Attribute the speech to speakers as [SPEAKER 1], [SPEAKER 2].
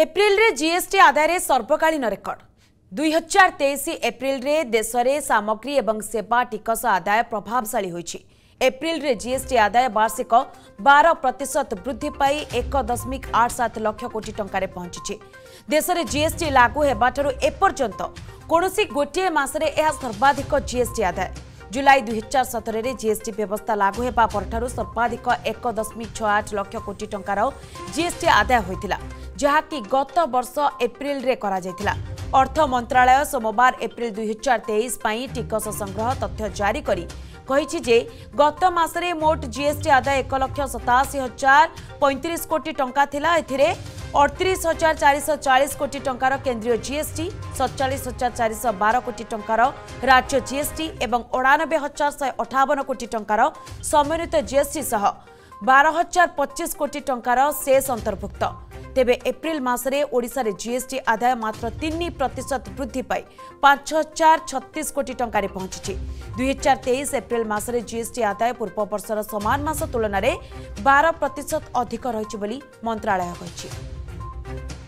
[SPEAKER 1] ଏପ୍ରିଲରେ ଜିଏସ୍ଟି ଆଦାୟରେ ସର୍ବକାଳୀନ ରେକର୍ଡ ଦୁଇ ହଜାର ତେଇଶ ଏପ୍ରିଲରେ ଦେଶରେ ସାମଗ୍ରୀ ଏବଂ ସେବା ଟିକସ ଆଦାୟ ପ୍ରଭାବଶାଳୀ ହୋଇଛି ଏପ୍ରିଲରେ ଜିଏସ୍ଟି ଆଦାୟ ବାର୍ଷିକ ବାର ପ୍ରତିଶତ ବୃଦ୍ଧି ପାଇ ଏକ ଦଶମିକ ଆଠ ସାତ ଲକ୍ଷ କୋଟି ଟଙ୍କାରେ ପହଞ୍ଚିଛି ଦେଶରେ ଜିଏସ୍ଟି ଲାଗୁ ହେବାଠାରୁ ଏପର୍ଯ୍ୟନ୍ତ କୌଣସି ଗୋଟିଏ ମାସରେ ଏହା ସର୍ବାଧିକ ଜିଏସ୍ଟି ଆଦାୟ ଜୁଲାଇ ଦୁଇହଜାର ସତରରେ ଜିଏସ୍ଟି ବ୍ୟବସ୍ଥା ଲାଗୁ ହେବା ପରଠାରୁ ସର୍ବାଧିକ ଏକ ଦଶମିକ ଛଅ ଆଠ ଲକ୍ଷ କୋଟି ଟଙ୍କାର ଜିଏସ୍ଟି ଆଦାୟ ହୋଇଥିଲା ଯାହାକି ଗତ ବର୍ଷ ଏପ୍ରିଲରେ କରାଯାଇଥିଲା ଅର୍ଥ ମନ୍ତ୍ରଣାଳୟ ସୋମବାର ଏପ୍ରିଲ ଦୁଇହଜାର ତେଇଶ ପାଇଁ ଟିକସ ସଂଗ୍ରହ ତଥ୍ୟ ଜାରି କରି କହିଛି ଯେ ଗତ ମାସରେ ମୋଟ ଜିଏସ୍ଟି ଆଦାୟ ଏକ ଲକ୍ଷ ସତାଅଶୀ ହଜାର ପଇଁତିରିଶ କୋଟି ଟଙ୍କା ଥିଲା ଏଥିରେ ଅଡ଼ତିରିଶ ହଜାର ଚାରିଶହ ଚାଳିଶ କୋଟି ଟଙ୍କାର କେନ୍ଦ୍ରୀୟ ଜିଏସ୍ଟି ସତଚାଳିଶ ହଜାର ଚାରିଶହ ବାର କୋଟି ଟଙ୍କାର ରାଜ୍ୟ ଜିଏସ୍ଟି ଏବଂ ଅଣାନବେ ହଜାର ଶହେ ଅଠାବନ କୋଟି ଟଙ୍କାର ସମନ୍ୱିତ ଜିଏସ୍ଟି ସହ ବାର ହଜାର ପଚିଶ କୋଟି ଟଙ୍କାର ସେସ୍ ଅନ୍ତର୍ଭୁକ୍ତ ତେବେ ଏପ୍ରିଲ ମାସରେ ଓଡ଼ିଶାରେ ଜିଏସ୍ଟି ଆଦାୟ ମାତ୍ର ତିନି ପ୍ରତିଶତ ବୃଦ୍ଧି ପାଇ ପାଞ୍ଚ ହଜାର ଛତିଶ କୋଟି ଟଙ୍କାରେ ପହଞ୍ଚିଛି ଦୁଇହଜାର ତେଇଶ ଏପ୍ରିଲ ମାସରେ ଜିଏସ୍ଟି ଆଦାୟ ପୂର୍ବ ବର୍ଷର ସମାନ ମାସ ତୁଳନାରେ ବାର ପ୍ରତିଶତ ଅଧିକ ରହିଛି ବୋଲି ମନ୍ତ୍ରଣାଳୟ କହିଛି